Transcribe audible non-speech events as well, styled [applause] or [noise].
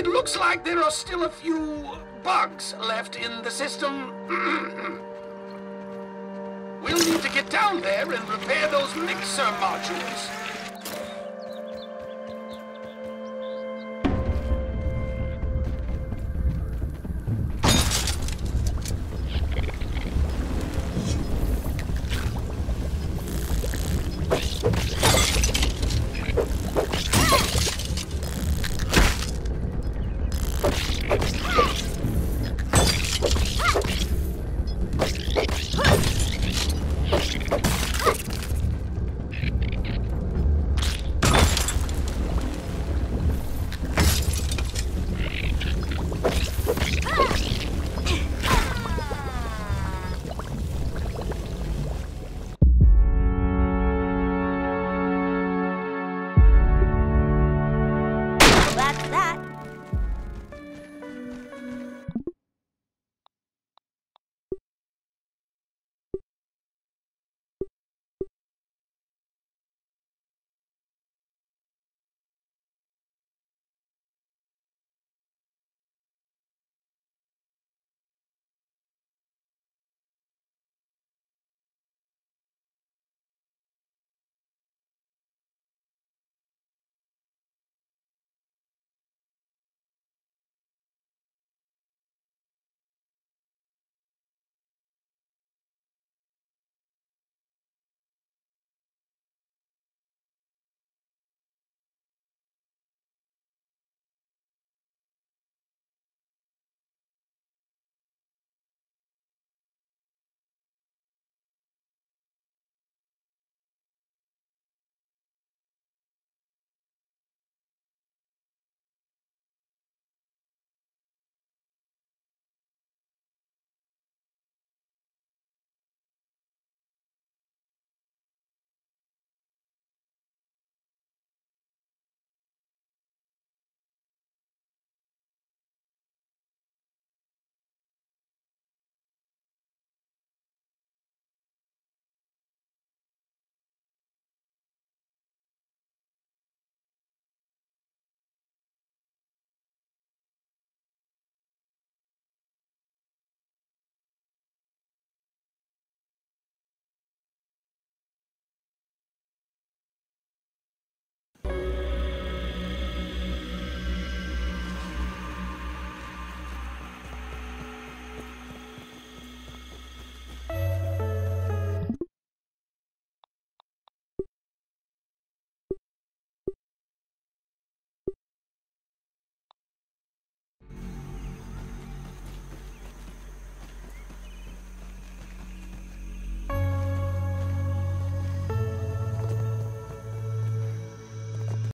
It looks like there are still a few bugs left in the system. [clears throat] we'll need to get down there and repair those mixer modules.